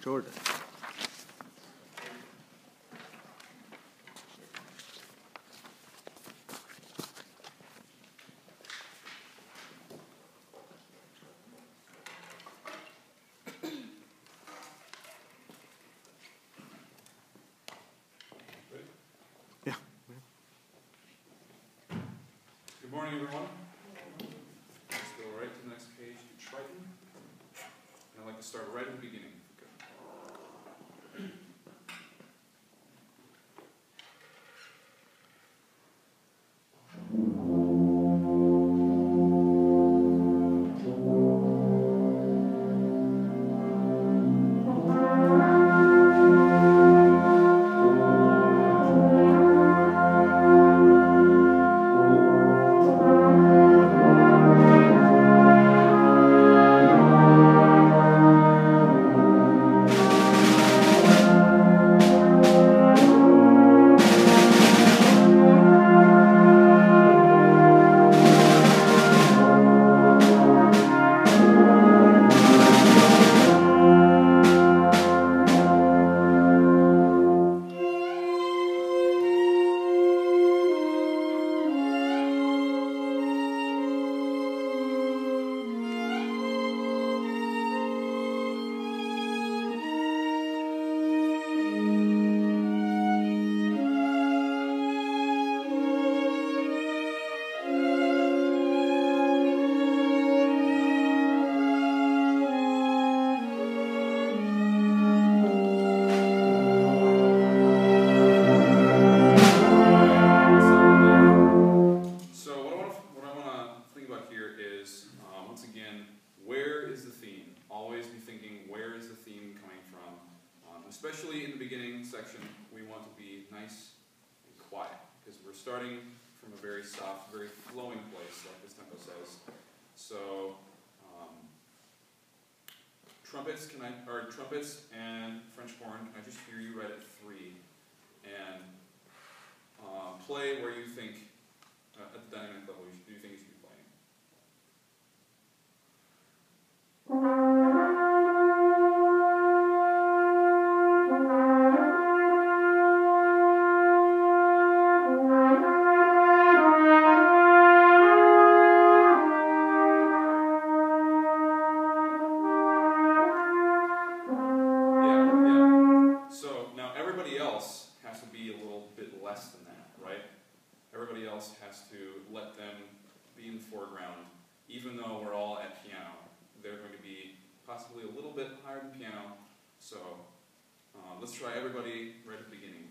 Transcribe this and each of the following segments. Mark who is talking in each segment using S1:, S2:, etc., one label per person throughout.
S1: Jordan. Yeah.
S2: Good morning, everyone. Let's go right to the next page to Triton. And I'd like to start right at the beginning. Always be thinking, where is the theme coming from? Um, especially in the beginning section, we want to be nice and quiet because we're starting from a very soft, very flowing place, like this tempo says. So um, trumpets, can I or trumpets and French horn? Everybody else has to let them be in the foreground, even though we're all at piano. They're going to be possibly a little bit higher than piano. So uh, let's try everybody right at the beginning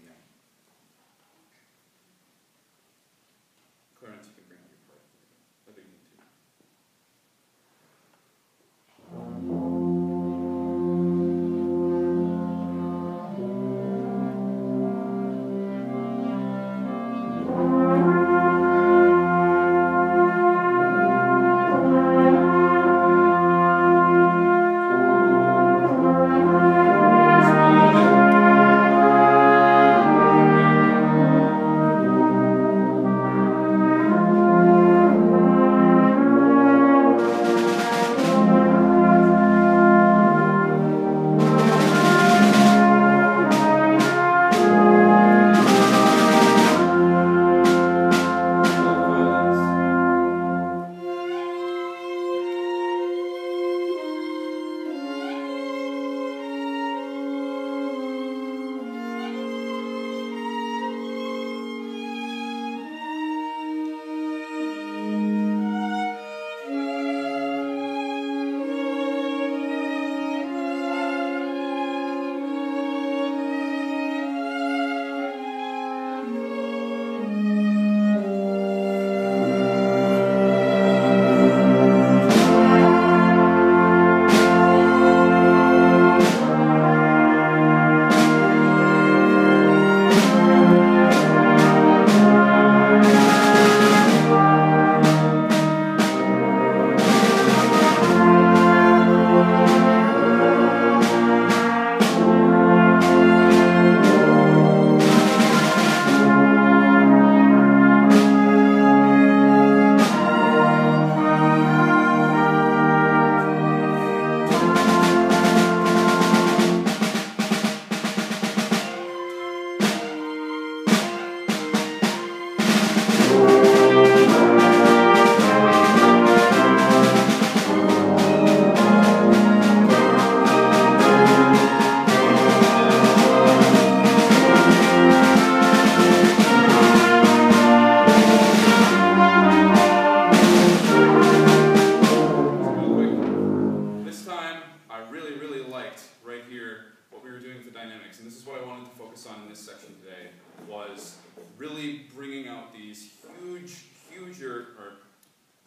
S2: dynamics, and this is what I wanted to focus on in this section today, was really bringing out these huge, huger, or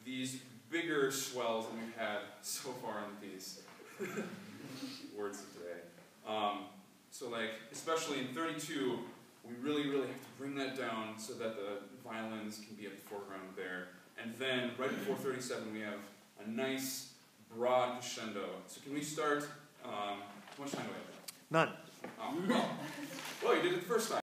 S2: these bigger swells than we've had so far in these words of today. Um, so like, especially in 32, we really, really have to bring that down so that the violins can be at the foreground there. And then right before 37, we have a nice broad crescendo. So can we start, um, how much time do we have?
S1: None.
S2: Oh, well, well, you did it the first time.